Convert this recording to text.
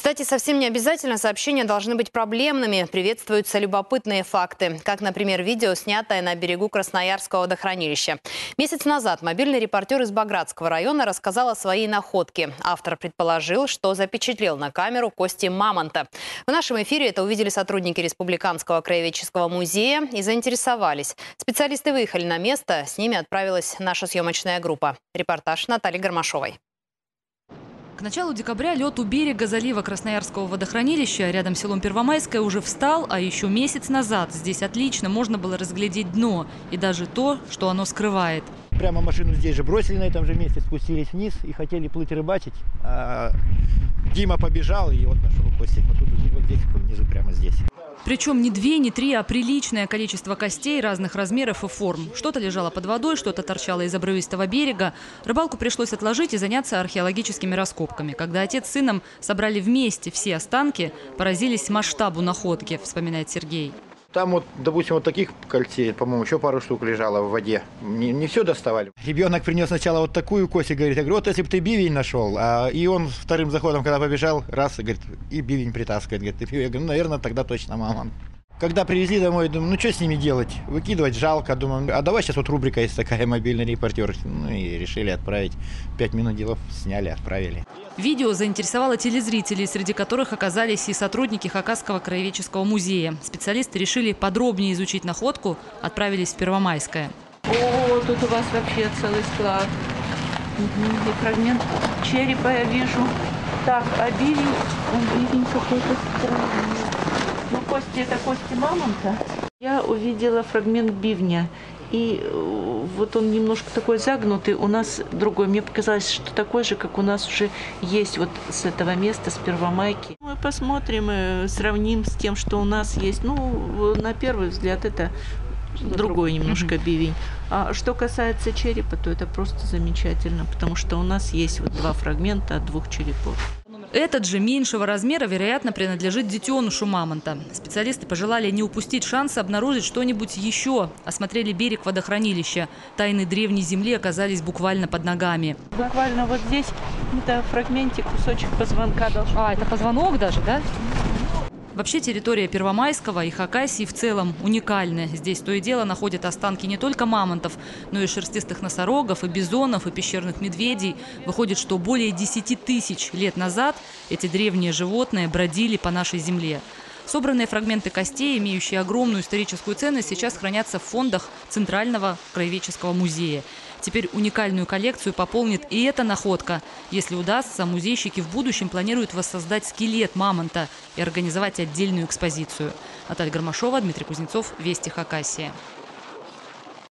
Кстати, совсем не обязательно сообщения должны быть проблемными. Приветствуются любопытные факты, как, например, видео, снятое на берегу Красноярского водохранилища. Месяц назад мобильный репортер из Багратского района рассказал о своей находке. Автор предположил, что запечатлел на камеру кости мамонта. В нашем эфире это увидели сотрудники Республиканского краеведческого музея и заинтересовались. Специалисты выехали на место, с ними отправилась наша съемочная группа. Репортаж Натальи Гармашовой. К началу декабря лед у берега залива Красноярского водохранилища рядом с селом Первомайское уже встал, а еще месяц назад здесь отлично можно было разглядеть дно и даже то, что оно скрывает. Прямо машину здесь же бросили на этом же месте, спустились вниз и хотели плыть рыбачить. А Дима побежал и вот нашел кости. Вот тут вот здесь, внизу, прямо здесь. Причем не две, не три, а приличное количество костей разных размеров и форм. Что-то лежало под водой, что-то торчало из обрывистого берега. Рыбалку пришлось отложить и заняться археологическими раскопками. Когда отец с сыном собрали вместе все останки, поразились масштабу находки, вспоминает Сергей. Там вот, допустим, вот таких кольцей, по-моему, еще пару штук лежало в воде. Не, не все доставали. Ребенок принес сначала вот такую кость и говорит, я говорю, вот если бы ты бивень нашел. А, и он вторым заходом, когда побежал, раз, и говорит, и бивень притаскивает. Говорит, я говорю, ну, наверное, тогда точно мама. Когда привезли домой, думаю, ну что с ними делать? Выкидывать жалко. Думаю, а давай сейчас вот рубрика есть такая, мобильный репортер. Ну и решили отправить. Пять минут делов сняли, отправили. Видео заинтересовало телезрителей, среди которых оказались и сотрудники Хакасского краеведческого музея. Специалисты решили подробнее изучить находку, отправились в Первомайское. О, тут у вас вообще целый склад. Угу. И фрагмент черепа я вижу. Так, а бивень? Бивень какой-то странный. Ну, кости это кости мамонта. Я увидела фрагмент бивня. И э, вот он немножко такой загнутый, у нас другой. Мне показалось, что такой же, как у нас уже есть вот с этого места, с Первомайки. Мы посмотрим, э, сравним с тем, что у нас есть. Ну, на первый взгляд, это другой немножко бивень. А что касается черепа, то это просто замечательно, потому что у нас есть вот два фрагмента от двух черепов. Этот же меньшего размера, вероятно, принадлежит детенышу мамонта. Специалисты пожелали не упустить шанс обнаружить что-нибудь еще. Осмотрели берег водохранилища. Тайны древней земли оказались буквально под ногами. Буквально вот здесь это фрагментик, кусочек позвонка должен А, это позвонок даже, да? Вообще территория Первомайского и Хакасии в целом уникальная. Здесь то и дело находят останки не только мамонтов, но и шерстистых носорогов, и бизонов, и пещерных медведей. Выходит, что более 10 тысяч лет назад эти древние животные бродили по нашей земле. Собранные фрагменты костей, имеющие огромную историческую ценность, сейчас хранятся в фондах Центрального краеведческого музея. Теперь уникальную коллекцию пополнит и эта находка. Если удастся, музейщики в будущем планируют воссоздать скелет мамонта и организовать отдельную экспозицию. Наталья Гармашова, Дмитрий Кузнецов, Вести Хакасия.